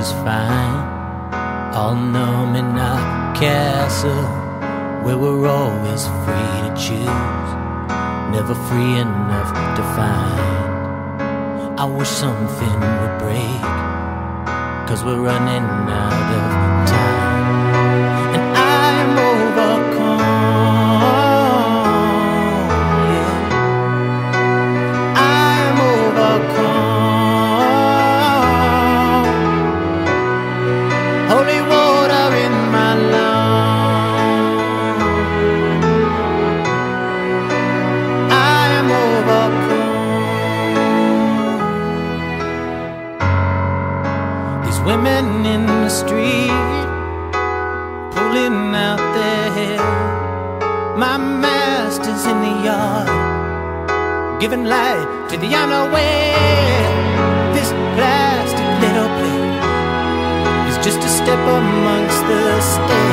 just fine. All numb in our castle, where we're always free to choose, never free enough to find. I wish something would break, cause we're running out of time. Holy water in my lungs. I am overcome. These women in the street pulling out their hair. My master's in the yard giving light to the unaware. This plastic little plate is just a step amongst the stairs,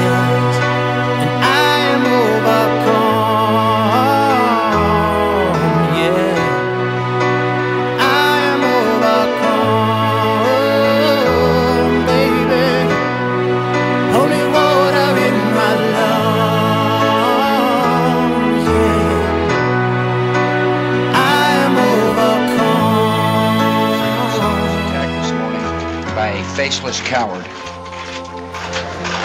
faceless coward,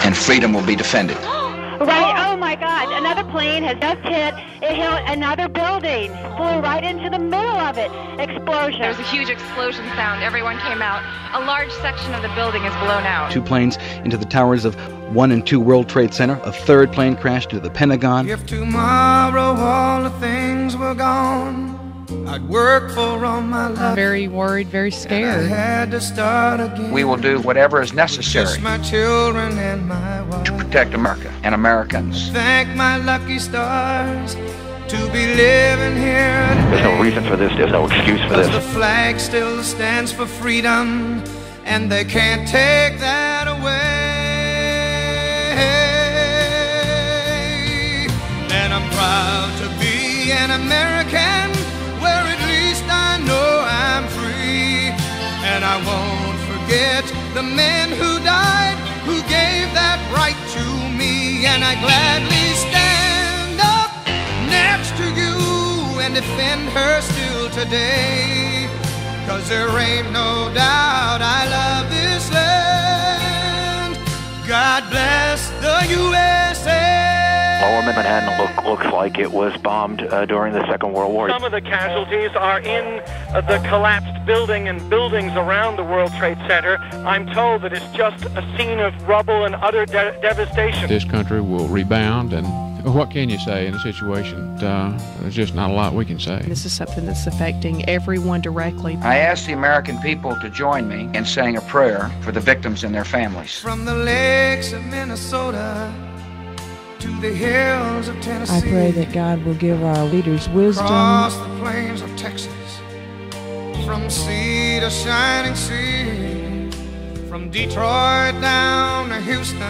and freedom will be defended. Right. Oh my God! Another plane has just hit. It hit another building. Flew right into the middle of it. Explosion. There was a huge explosion sound. Everyone came out. A large section of the building is blown out. Two planes into the towers of 1 and 2 World Trade Center. A third plane crashed into the Pentagon. If tomorrow all the things were gone, I'd work for all my life. Very worried, very I scared. had to start again. We will do whatever is necessary Just my children and my wife. to protect America and Americans. Thank my lucky stars to be living here There's no reason for this. There's no excuse for Cause this. the flag still stands for freedom, and they can't take that away. And I'm proud to be an American, forget the men who died, who gave that right to me. And I gladly stand up next to you and defend her still today. Cause there ain't no doubt I love this Manhattan look, looks like it was bombed uh, during the Second World War. Some of the casualties are in uh, the collapsed building and buildings around the World Trade Center. I'm told that it's just a scene of rubble and utter de- devastation. This country will rebound, and what can you say in a situation? Uh, there's just not a lot we can say. This is something that's affecting everyone directly. I ask the American people to join me in saying a prayer for the victims and their families. From the lakes of Minnesota I pray that God will give our leaders wisdom. Across the plains of Texas. From sea to shining sea. From Detroit down to Houston.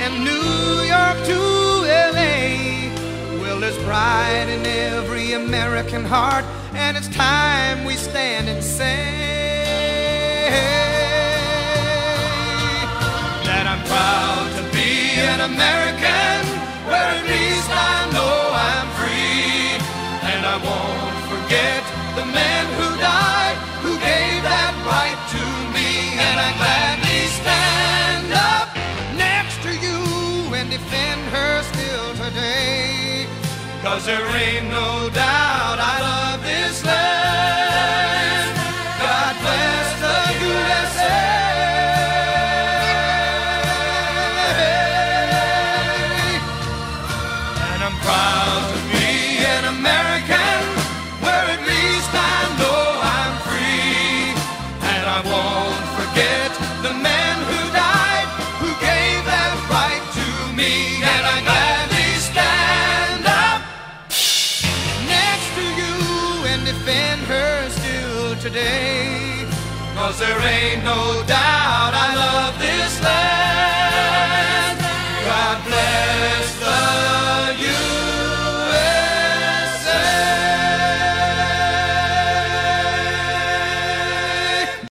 And New York to LA. Well, there's pride in every American heart. And it's time we stand and say that I'm proud to be an American, Cause there ain't no doubt I love defend her still today. Cause there ain't no doubt I love this land.